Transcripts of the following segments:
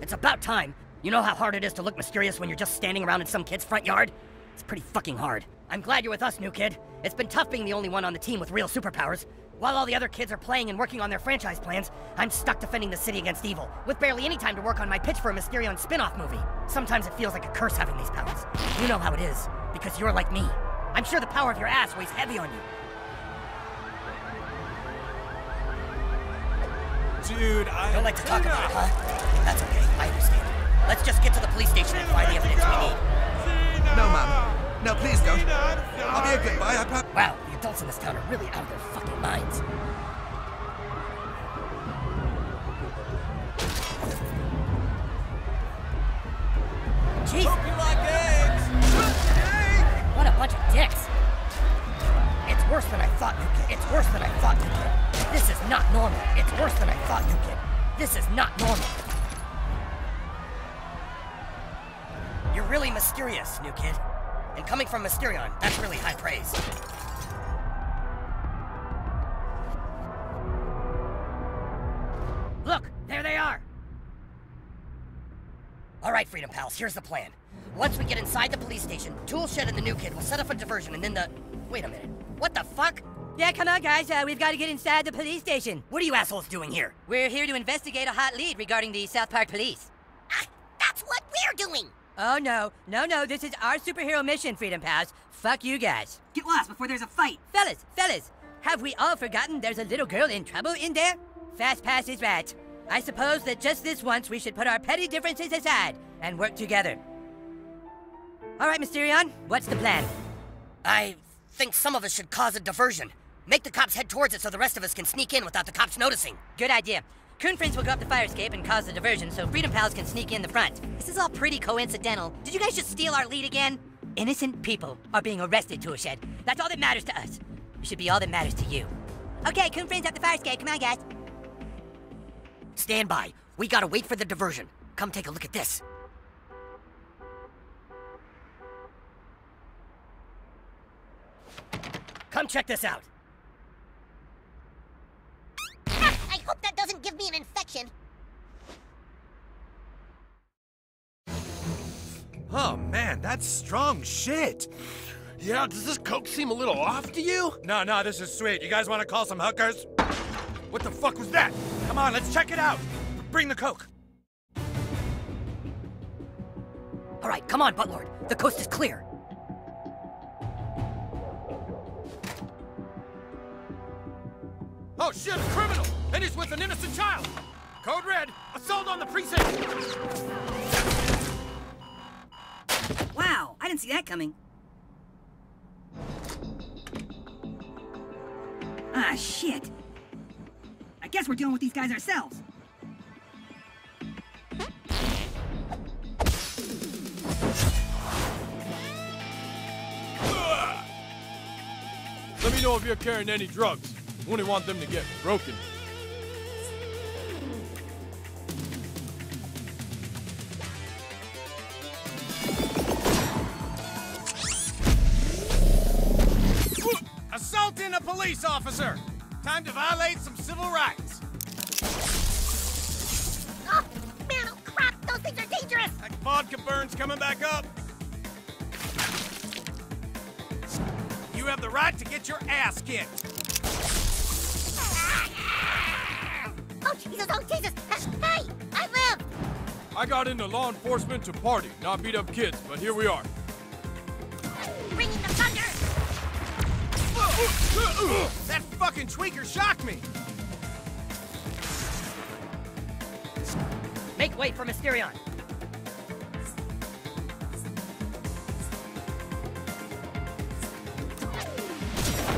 It's about time. You know how hard it is to look mysterious when you're just standing around in some kid's front yard? It's pretty fucking hard. I'm glad you're with us, new kid. It's been tough being the only one on the team with real superpowers. While all the other kids are playing and working on their franchise plans, I'm stuck defending the city against evil, with barely any time to work on my pitch for a Mysterion spin-off movie. Sometimes it feels like a curse having these powers. You know how it is, because you're like me. I'm sure the power of your ass weighs heavy on you. Dude, I... Don't like to talk about it, huh? That's okay, I understand. Let's just get to the police station and find the evidence we need. No, Mom. No, please don't. I'll be a good boy, I promise. Wow, the adults in this town are really out of their fucking minds. Mysterious, new kid. And coming from Mysterion, that's really high praise. Look, there they are. All right, Freedom Pals, here's the plan. Once we get inside the police station, Toolshed and the new kid will set up a diversion and then the... Wait a minute. What the fuck? Yeah, come on, guys. Uh, we've got to get inside the police station. What are you assholes doing here? We're here to investigate a hot lead regarding the South Park police. Ah, that's what we're doing. Oh, no. No, no. This is our superhero mission, Freedom Pals. Fuck you guys. Get lost before there's a fight. Fellas, fellas, have we all forgotten there's a little girl in trouble in there? Fast Pass is right. I suppose that just this once we should put our petty differences aside and work together. All right, Mysterion, what's the plan? I think some of us should cause a diversion. Make the cops head towards it so the rest of us can sneak in without the cops noticing. Good idea. Coon Friends will go up the fire escape and cause the diversion so Freedom Pals can sneak in the front. This is all pretty coincidental. Did you guys just steal our lead again? Innocent people are being arrested, Toolshed. That's all that matters to us. It should be all that matters to you. Okay, Coon Friends up the fire escape. Come on, guys. Stand by. We gotta wait for the diversion. Come take a look at this. Come check this out. I hope that doesn't give me an infection. Oh, man, that's strong shit. Yeah, does this coke seem a little off to you? No, no, this is sweet. You guys want to call some hookers? What the fuck was that? Come on, let's check it out. Bring the coke. All right, come on, Buttlord. The coast is clear. Oh shit, a criminal! And he's with an innocent child! Code red, assault on the precinct! Wow, I didn't see that coming. Ah, shit. I guess we're dealing with these guys ourselves. Let me know if you're carrying any drugs. Only want them to get broken. Assaulting a police officer! Time to violate some civil rights. Oh, man, oh crap! Those things are dangerous! That vodka burn's coming back up. You have the right to get your ass kicked. Jesus! Oh, Jesus! Hey! I live! I got into law enforcement to party, not beat up kids, but here we are. Bringing the thunder! That fucking tweaker shocked me. Make way for Mysterion.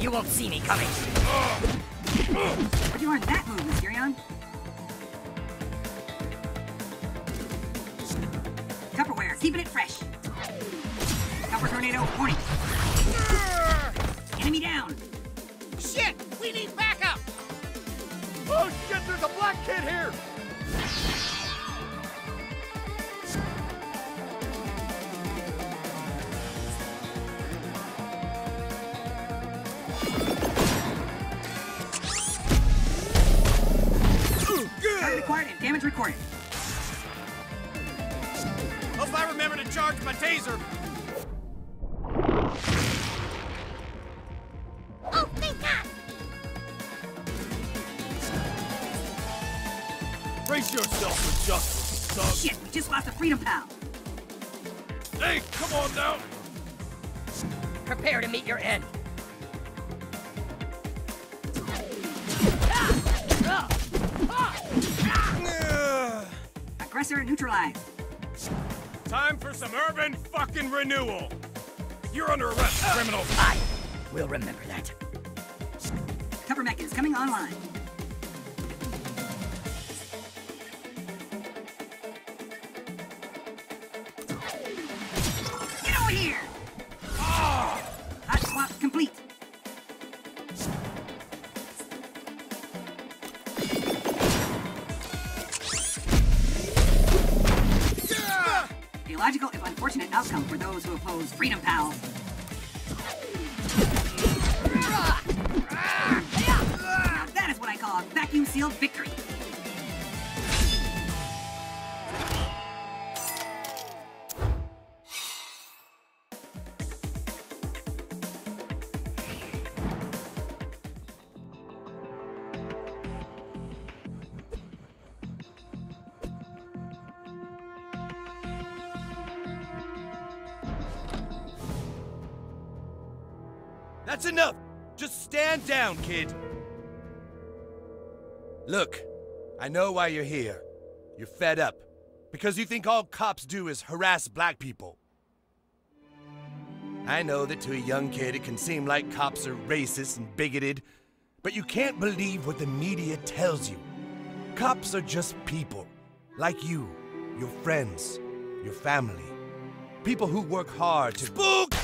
You won't see me coming. You aren't that Keeping it fresh. Tupper tornado, warning. Enemy down. Shit! We need backup! Oh shit, there's a black kid here! Brace yourself for justice, thug. Shit, we just lost a Freedom Pal. Hey, come on now. Prepare to meet your end. Aggressor neutralized. Time for some urban fucking renewal. You're under arrest, criminal. I will remember that. Cover mech is coming online. Logical, if unfortunate, outcome for those who oppose Freedom. Now that is what I call a vacuum-sealed victory. Down, kid. Look, I know why you're here. You're fed up. Because you think all cops do is harass black people. I know that to a young kid it can seem like cops are racist and bigoted, but you can't believe what the media tells you. Cops are just people. Like you, your friends, your family. People who work hard to. Spook!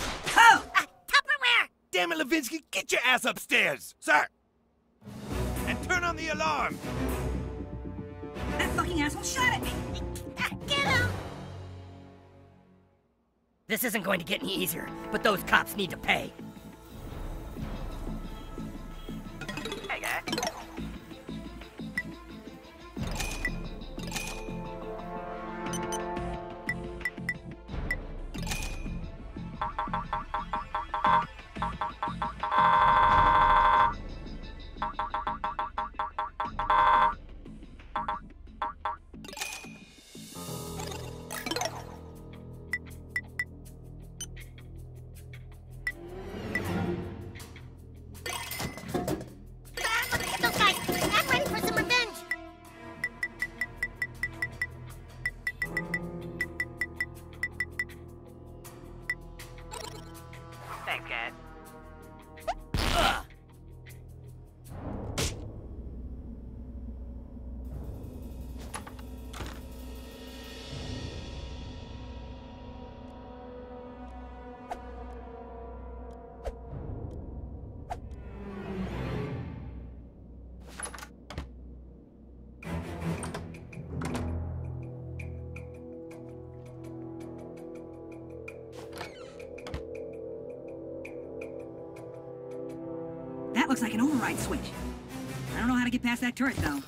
Tupperware! Damn it, Levinsky, get your ass upstairs! Sir! And turn on the alarm! That fucking asshole shot at me! Get him! This isn't going to get any easier, but those cops need to pay. Looks like an override switch. I don't know how to get past that turret, though.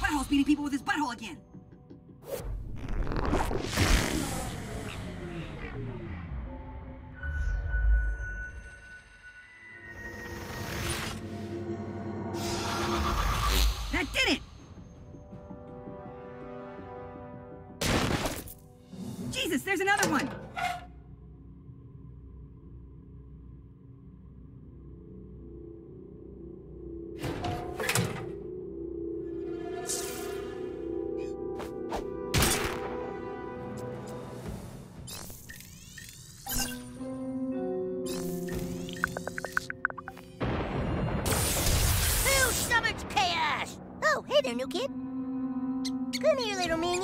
Butthole's beating people with his butthole again.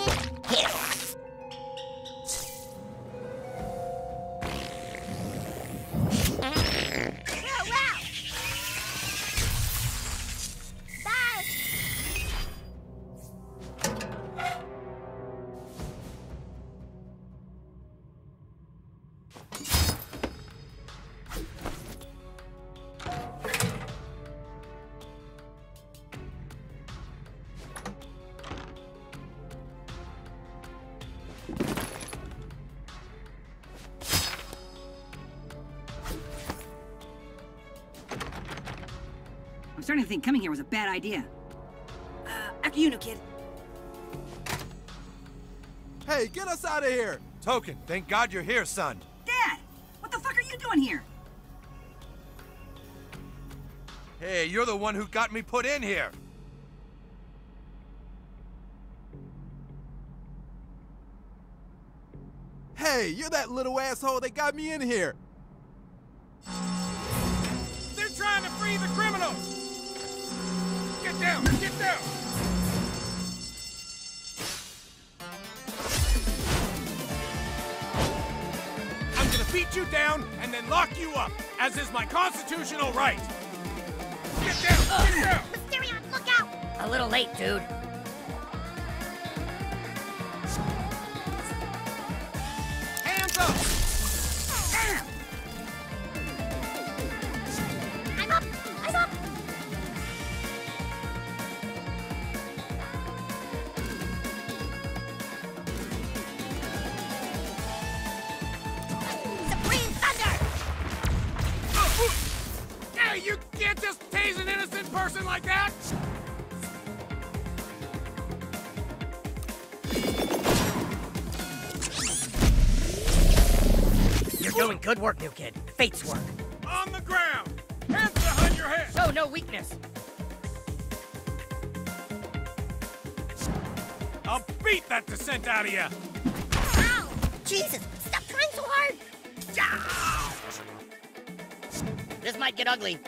Here, think coming here was a bad idea. Uh, after you, new kid. Hey, get us out of here! Token, thank God you're here, son. Dad! What the fuck are you doing here? Hey, you're the one who got me put in here. Hey, you're that little asshole that got me in here! You down and then lock you up, as is my constitutional right! Get down! Get down! Mysterion, look out! A little late, dude. Good work, new kid. Fate's work. On the ground! Hands behind your head! Show no weakness. I'll beat that descent out of you! Ow! Jesus, stop trying so hard! This might get ugly.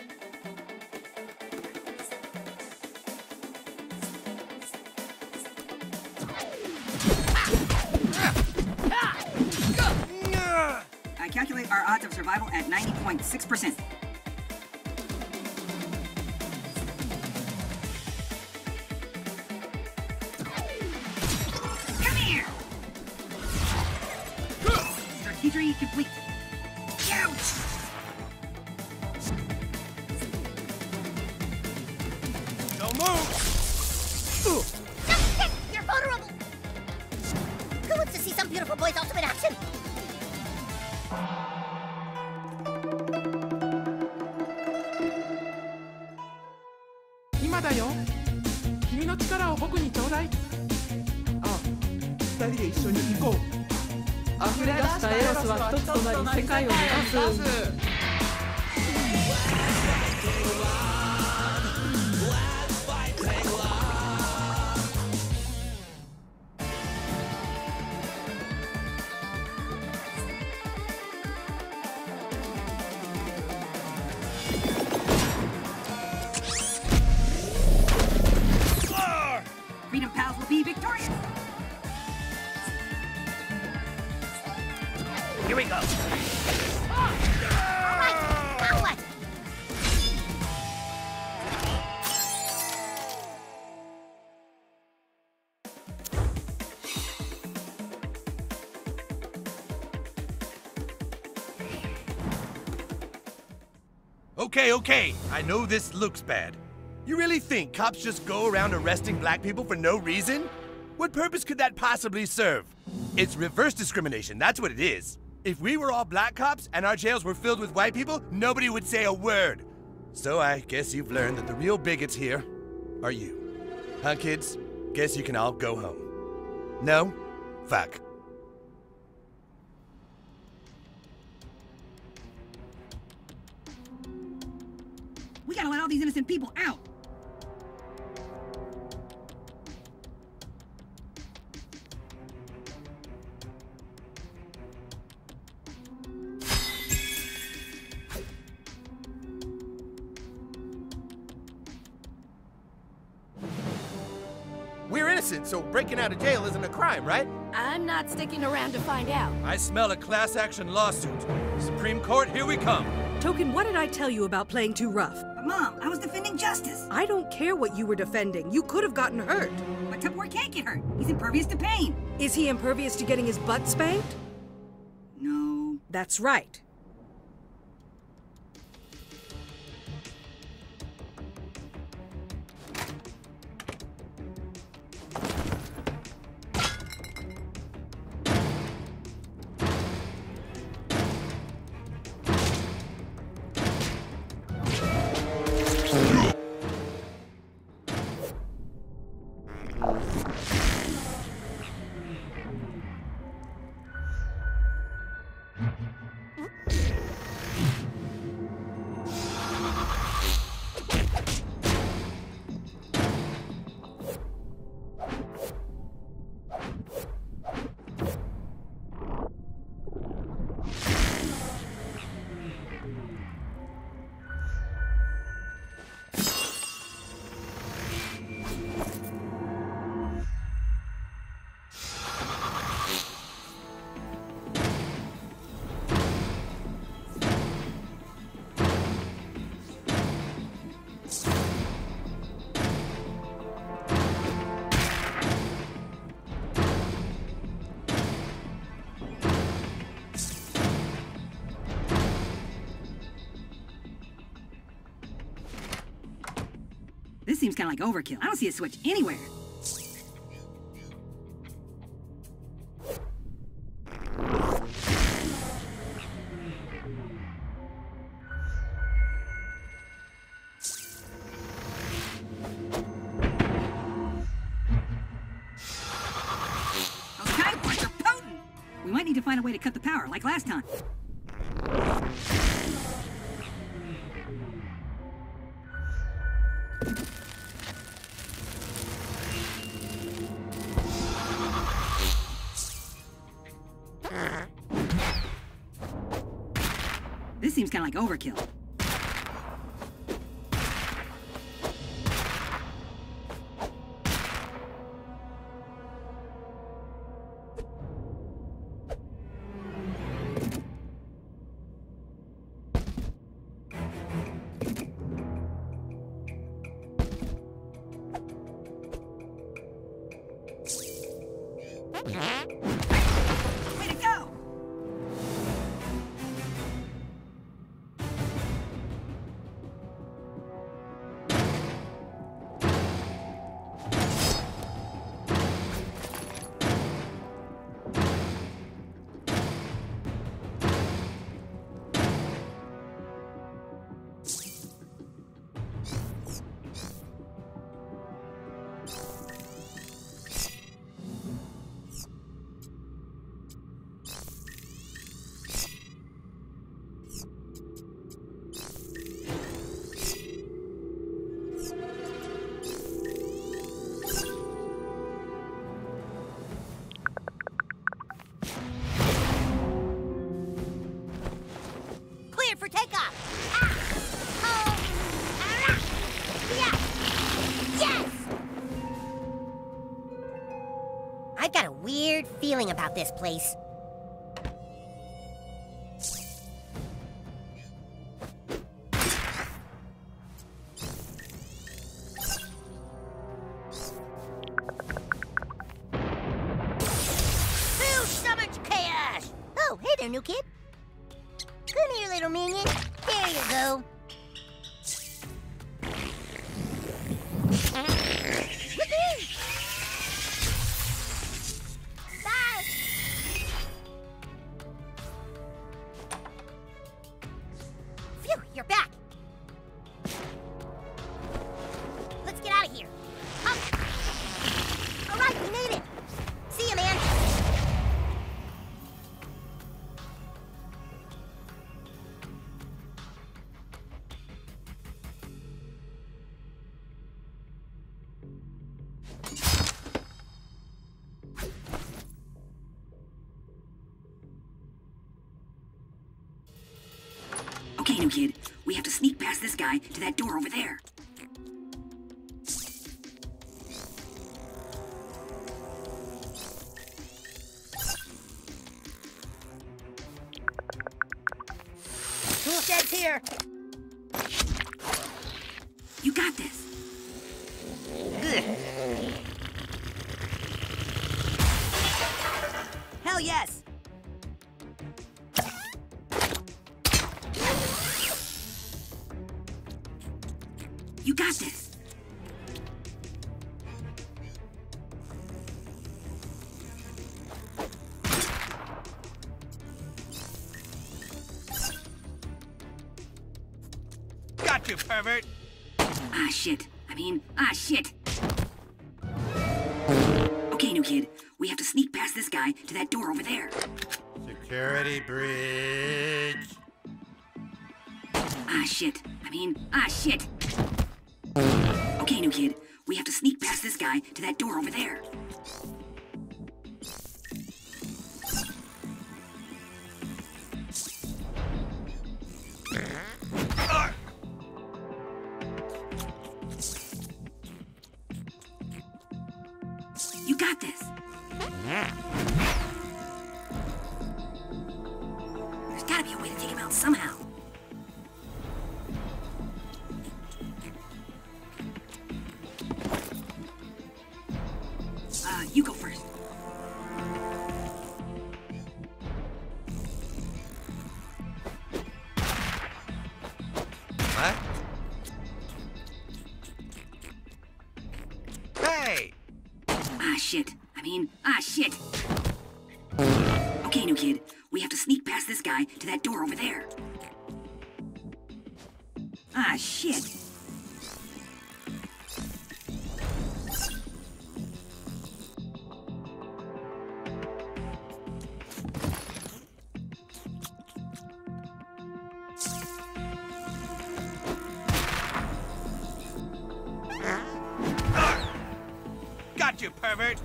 Calculate our odds of survival at 90.6%. Come here! Strategery complete. Ouch! Don't move! No, shit! You're vulnerable! Who wants to see some beautiful boy's ultimate action? 今だよ。君の力を僕にちょうだい。あ二人で一緒に行こう。溢れ出したエロスは一つとなり世界を目指す Here we go. Okay, okay, I know this looks bad. You really think cops just go around arresting black people for no reason? What purpose could that possibly serve? It's reverse discrimination, that's what it is. If we were all black cops and our jails were filled with white people, nobody would say a word. So I guess you've learned that the real bigots here are you. Huh, kids? Guess you can all go home. No? Fuck. We gotta let all these innocent people out! Innocent, so breaking out of jail isn't a crime, right? I'm not sticking around to find out. I smell a class action lawsuit. Supreme Court, here we come. Token, what did I tell you about playing too rough? Mom, I was defending justice! I don't care what you were defending. You could have gotten hurt. But Tupperware can't get hurt. He's impervious to pain. Is he impervious to getting his butt spanked? No. That's right. Seems kind of like overkill. I don't see a switch anywhere. Points are potent! We might need to find a way to cut the power, like last time. Overkill. About this place. Who summoned chaos? Oh, hey there, new kid. Come here, little minion. There you go. New kid, we have to sneak past this guy to that door over there. Toolshed's here. Got you, pervert! Ah, shit. I mean, ah, shit. Okay, new kid, we have to sneak past this guy to that door over there. Security bridge. Ah, shit. I mean, ah, shit. Okay, new kid, we have to sneak past this guy to that door over there. There's a way to take him out somehow. Pervert!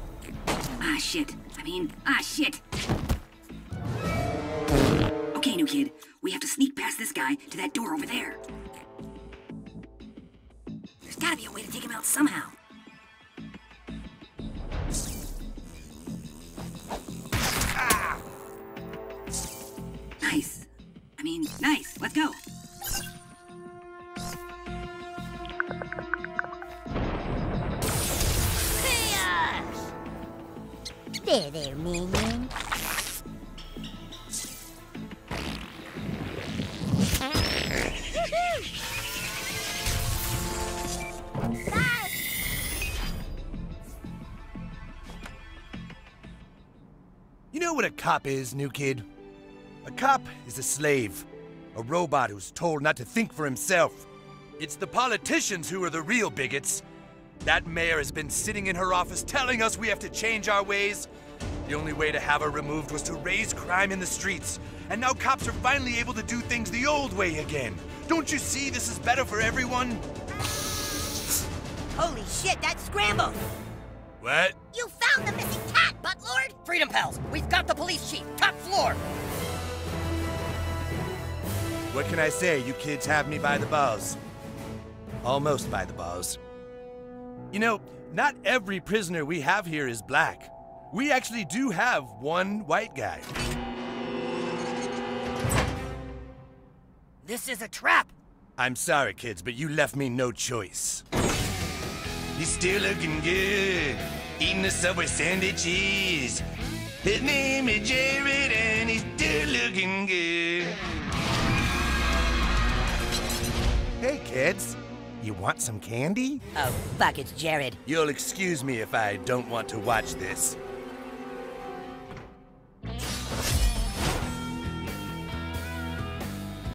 Ah, shit. I mean, ah, shit. Okay, new kid. We have to sneak past this guy to that door over there. There's gotta be a way to take him out somehow. You know what a cop is, new kid? A cop is a slave, a robot who's told not to think for himself. It's the politicians who are the real bigots. That mayor has been sitting in her office telling us we have to change our ways. The only way to have her removed was to raise crime in the streets. And now cops are finally able to do things the old way again. Don't you see this is better for everyone? Holy shit, that's Scramble! What? You found the missing cat, Buttlord! Freedom Pals, we've got the police chief, top floor! What can I say? You kids have me by the balls. Almost by the balls. You know, not every prisoner we have here is black. We actually do have one white guy. This is a trap! I'm sorry, kids, but you left me no choice. He's still looking good, eating the Subway sandwiches. His name is Jared, and he's still looking good. Hey, kids. You want some candy? Oh, fuck, it's Jared. You'll excuse me if I don't want to watch this.